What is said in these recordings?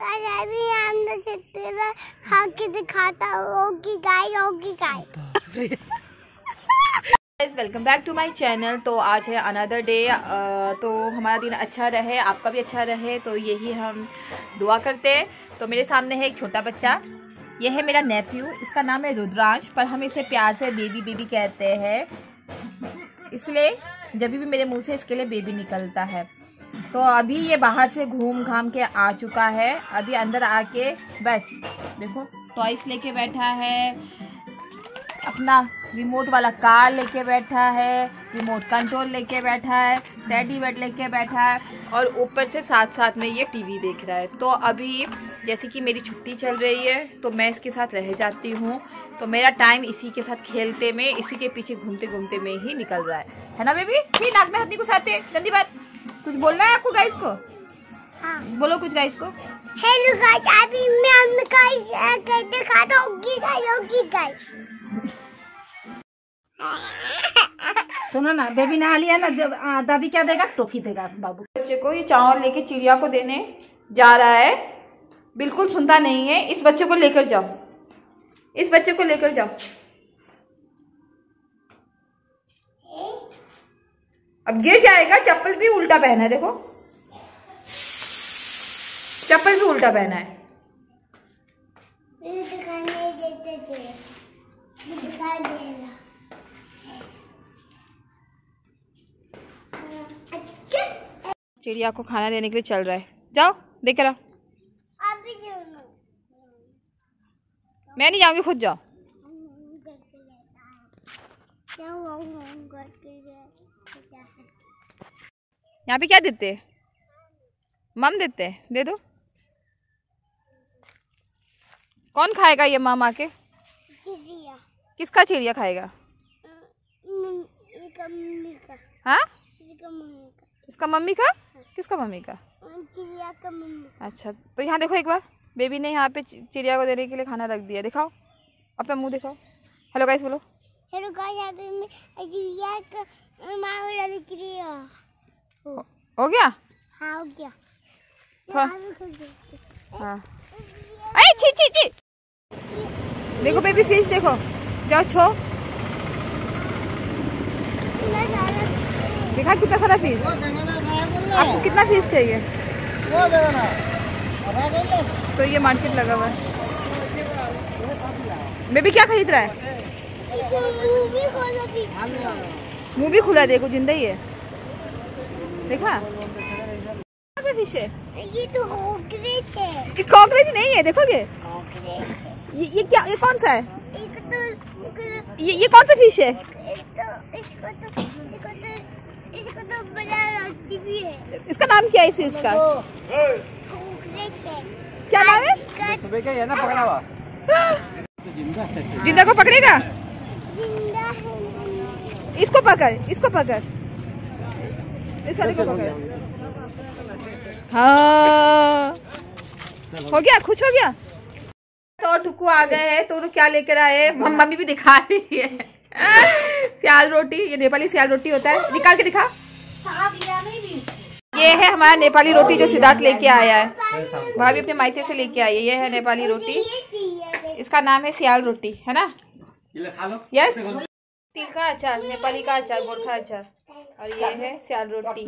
अभी हम तो चित्र खा के दिखाता होगी गाय होगी गाय। Welcome back to my channel तो आज है अनदर डे तो हमारा दिन अच्छा रहे, आपका भी अच्छा रहे तो यही हम दुआ करते हैं। तो मेरे सामने है एक छोटा बच्चा। ये है मेरा नेफ्यू इसका नाम है रुद्रांश, पर हम इसे प्यार से बेबी बेबी कहते हैं। इसलिए जब भी मेरे मुँह से इसके लिए बेबी निकलता है। तो अभी ये बाहर से घूम घाम के आ चुका है। अभी अंदर आके बस, देखो टॉयस लेके बैठा है। अपना रिमोट वाला कार लेके बैठा है। रिमोट कंट्रोल लेके बैठा है। टेडी बेड लेके बैठा है। और ऊपर से साथ साथ में ये टीवी देख रहा है। तो अभी जैसे कि मेरी छुट्टी चल रही है तो मैं इसके साथ रह जाती हूँ। तो मेरा टाइम इसी के साथ खेलते में, इसी के पीछे घूमते घूमते में ही निकल रहा है। है ना बेबी फिर नाक में हाथ घुसाते। गंदी बात। कुछ बोलना है आपको गाइस को? हाँ। बोलो कुछ गाइस को। हेलो गाइस अभी मैं हम गाइस होगी गाय सुनो ना बेबी नहा लिया ना जब आ, दादी क्या देगा? टोफी देगा बाबू। बच्चे को ये चावल लेके चिड़िया को देने जा रहा है। बिल्कुल सुनता नहीं है। इस बच्चे को लेकर जाओ। इस बच्चे को लेकर जाओ। अब गिर जाएगा चप्पल भी उल्टा पहना है देखो। चप्पल भी उल्टा पहना है। देना अच्छा। चिड़िया को खाना देने के लिए चल रहा है। जाओ देख रहा। मैं नहीं जाऊँगी खुद जाओ। है। क्या हुआ यहाँ पे क्या देते? हैं मम देते? हैं दे दो। कौन खाएगा ये मम आके? चिड़िया। किसका चिड़िया खाएगा? इसका मम्मी का। हाँ? इसका मम्मी का। का? किसका मम्मी का? चिड़िया का मम्मी अच्छा तो यहाँ देखो एक बार। बेबी ने यहाँ पे चिड़िया को देने के लिए खाना रख दिया। दिखाओ। अपना मुँह दिखाओ। हेलो गाइस बोलो। हेलो गाइस चिड़िया का माँ वाली चिड़िया हो, हो गया? हाँ हो गया। हाँ। अभी हाँ अरे छी छी छी। देखो बेबी फ़िश देखो। जाओ छो। देखा कितना सारा फ़िश आपको कितना फ़िश चाहिए? तो ये मार्केट लगा हुआ है। बेबी क्या खरीद रहा है? खोलो भी। मुँह भी खुला देखो ज़िंदा ही है। देखा? कौन सा फ़िश है? ये तो कॉकरेच है। कॉकरोच नहीं है देखोगे? ये ये क्या ये कौन सा है? एक तो एक ये ये कौन सा फ़िश है? तो इसको तो इसको तो इसको तो भी है। इसका नाम क्या है इस फ़िश का कॉकरेच है। क्या नाम है? का ज़िंदा को पकड़ेगा ज़िंदा है। इसको पकड़ इसको पकड़। इस वाले को पकड़। हाँ। हो गया खुश हो गया? तो और टुकू आ गए हैं तो क्या लेकर आए मम्मी भी दिखा रही है। सियाल रोटी ये नेपाली सियाल रोटी होता है। निकाल के दिखा। ये है हमारा नेपाली रोटी जो सिद्धार्थ लेके आया है। भाभी अपने मायके से लेके आई है। ये है नेपाली रोटी। इसका नाम है सियाल रोटी है ना? यस तिल का अचार नेपाली का अचार गोरखा अचार। और ये है सियाल रोटी।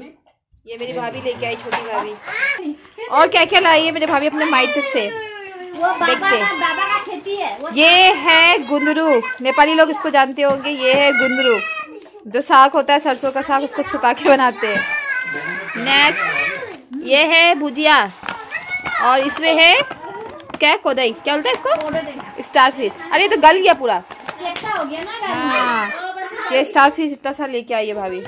ये मेरी भाभी लेके आई छोटी भाभी। और क्या क्या लाई है मेरे भाभी अपने मायके से? देखते बाबा का खेती है वो ये है गुंदरू। नेपाली लोग इसको जानते होंगे ये है गुंदरू। जो साग होता है सरसों का साग उसको सुखा के बनाते हैं। नेक्स्ट ये है भुजिया। और इसमें है क्या? कोदई। क्या बोलते हैं इसको? स्टार फ़िश अरे ये तो गल गया पूरा। चेप्टा हो गया ना हाँ। ये स्टार फ़िश इतना सा लेके आई है भाभी।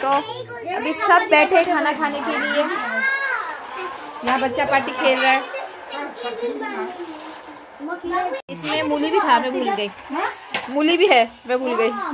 तो अभी सब बैठे खाना खाने के लिए। यहाँ बच्चा पार्टी खेल रहा है। इसमें मूली भी था मैं भूल गई। मूली भी है मैं भूल गई। हाँ,